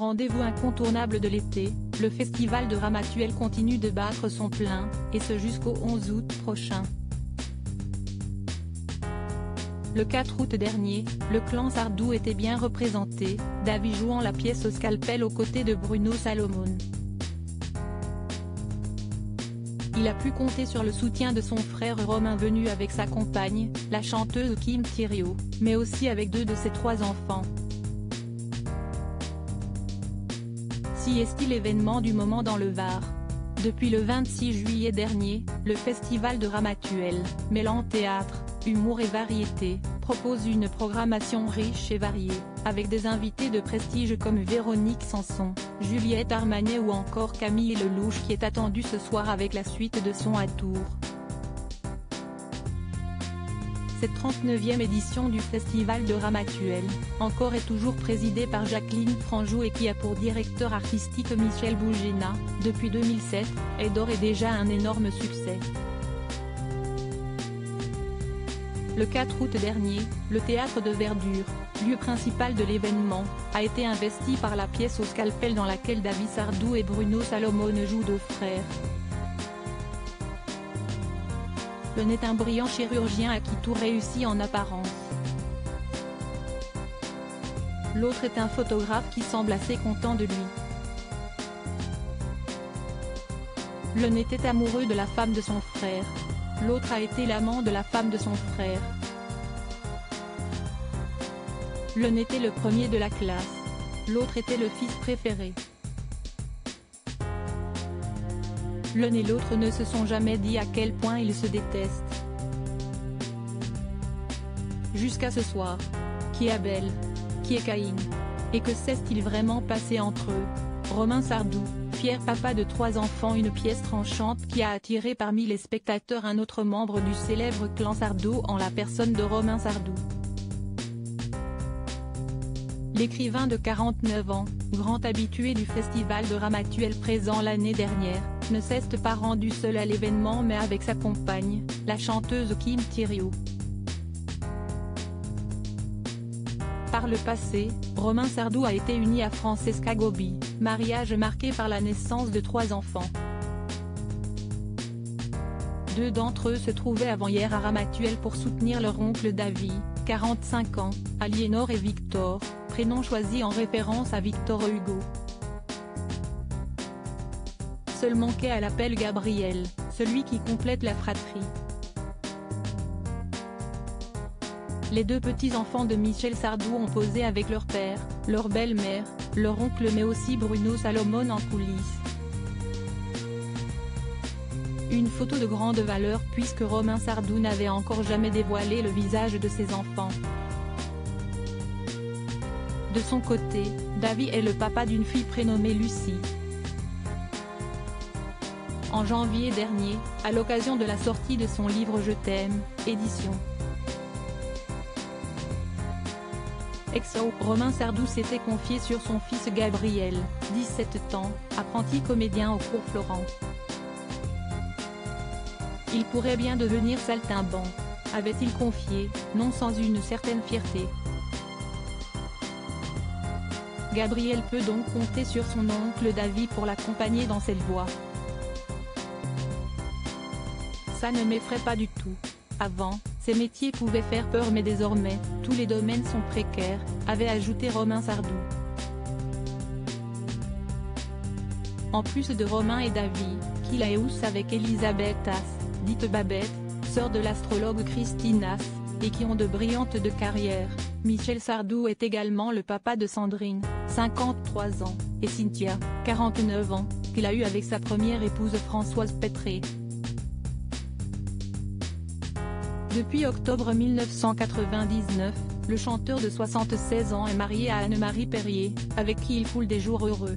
Rendez-vous incontournable de l'été, le festival de Ramatuelle continue de battre son plein, et ce jusqu'au 11 août prochain. Le 4 août dernier, le clan Sardou était bien représenté, Davy jouant la pièce au scalpel aux côtés de Bruno Salomon. Il a pu compter sur le soutien de son frère Romain venu avec sa compagne, la chanteuse Kim Thiriot, mais aussi avec deux de ses trois enfants. Si est-il l'événement du moment dans le Var? Depuis le 26 juillet dernier, le festival de Ramatuelle, mêlant théâtre, humour et variété, propose une programmation riche et variée, avec des invités de prestige comme Véronique Sanson, Juliette Armanet ou encore Camille Lelouch qui est attendue ce soir avec la suite de son à tour. Cette 39e édition du Festival de Ramatuelle, encore et toujours présidée par Jacqueline Franjou et qui a pour directeur artistique Michel Bougena, depuis 2007, est d'ores et déjà un énorme succès. Le 4 août dernier, le théâtre de Verdure, lieu principal de l'événement, a été investi par la pièce au scalpel dans laquelle David Sardou et Bruno Salomon jouent deux frères. Le est un brillant chirurgien à qui tout réussit en apparence. L'autre est un photographe qui semble assez content de lui. Le était amoureux de la femme de son frère. L'autre a été l'amant de la femme de son frère. Le était le premier de la classe. L'autre était le fils préféré. L'un et l'autre ne se sont jamais dit à quel point ils se détestent. Jusqu'à ce soir. Qui est Abel Qui est Caïn Et que s'est-il vraiment passé entre eux? Romain Sardou, fier papa de trois enfants une pièce tranchante qui a attiré parmi les spectateurs un autre membre du célèbre clan Sardou en la personne de Romain Sardou. L'écrivain de 49 ans, grand habitué du festival de Ramatuel présent l'année dernière, ne s'est pas rendu seul à l'événement mais avec sa compagne, la chanteuse Kim Thiriot. Par le passé, Romain Sardou a été uni à Francesca Gobi, mariage marqué par la naissance de trois enfants. Deux d'entre eux se trouvaient avant-hier à Ramatuel pour soutenir leur oncle David, 45 ans, Aliénor et Victor, prénom choisi en référence à Victor Hugo. Seul manquait à l'appel Gabriel, celui qui complète la fratrie. Les deux petits-enfants de Michel Sardou ont posé avec leur père, leur belle-mère, leur oncle mais aussi Bruno Salomon en coulisses. Une photo de grande valeur puisque Romain Sardou n'avait encore jamais dévoilé le visage de ses enfants. De son côté, David est le papa d'une fille prénommée Lucie. En janvier dernier, à l'occasion de la sortie de son livre Je t'aime, édition. Exo, Romain Sardou s'était confié sur son fils Gabriel, 17 ans, apprenti comédien au cours Florent. Il pourrait bien devenir saltimbanque, avait-il confié, non sans une certaine fierté. Gabriel peut donc compter sur son oncle David pour l'accompagner dans cette voie. Ça ne m'effraie pas du tout. Avant, ces métiers pouvaient faire peur mais désormais, tous les domaines sont précaires, avait ajouté Romain Sardou. En plus de Romain et David, qu'il a avec Elisabeth As, dite Babette, sœur de l'astrologue Christine As, et qui ont de brillantes de Michel Sardou est également le papa de Sandrine, 53 ans, et Cynthia, 49 ans, qu'il a eu avec sa première épouse Françoise Petré. Depuis octobre 1999, le chanteur de 76 ans est marié à Anne-Marie Perrier, avec qui il coule des jours heureux.